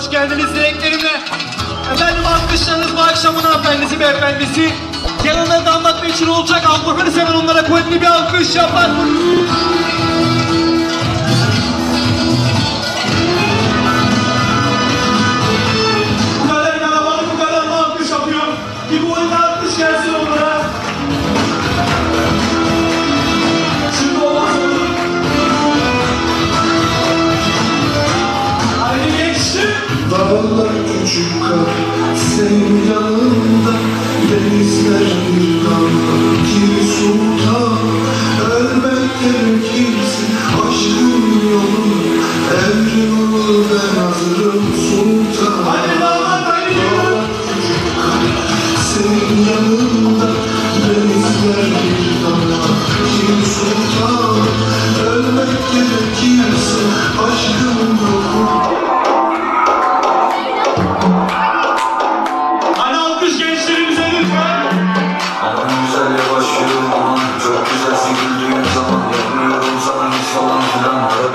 hoş geldiniz dileklerimle. Efendim alkışlarınız bu akşamın hanımefendisi beyefendisi. Yanına damat meşhur olacak Avrupa'nı seven onlara kuvvetli bir alkış yapar. yanında damla gibi sultan ölmek gerekirse aşkın yolunda evrim olur ben hazırım. sultan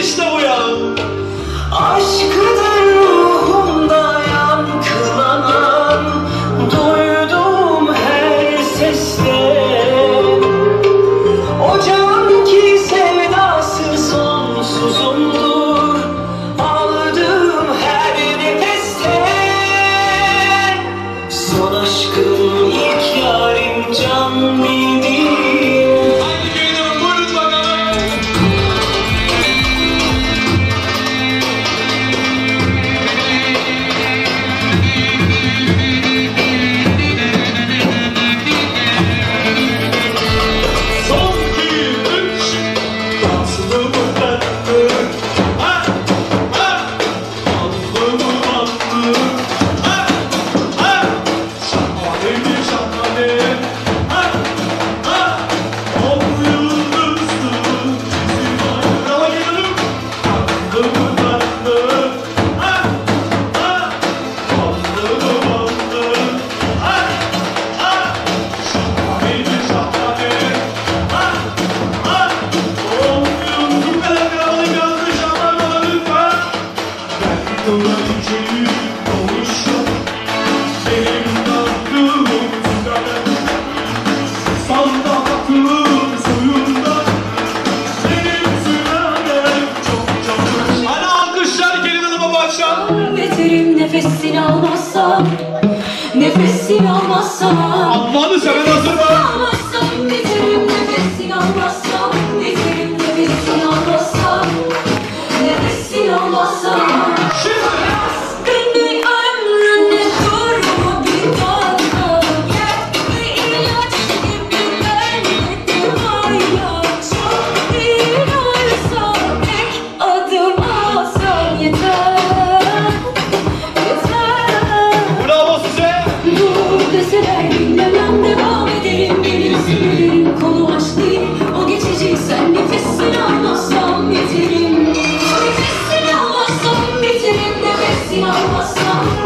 İşte bu ya. Aşk nefesini almazsam Nefesini almazsam Allah'ını seven hazır mı? Oi, oi,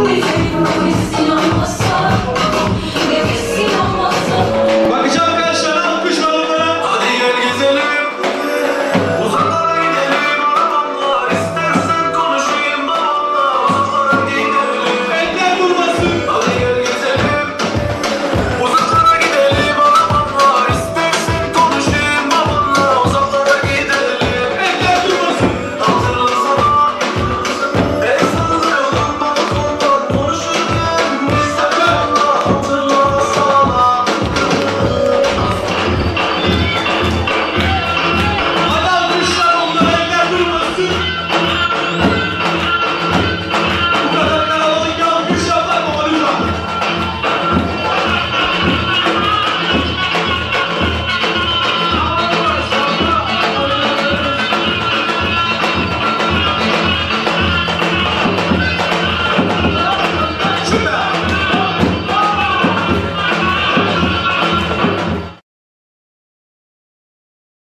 oi, oi,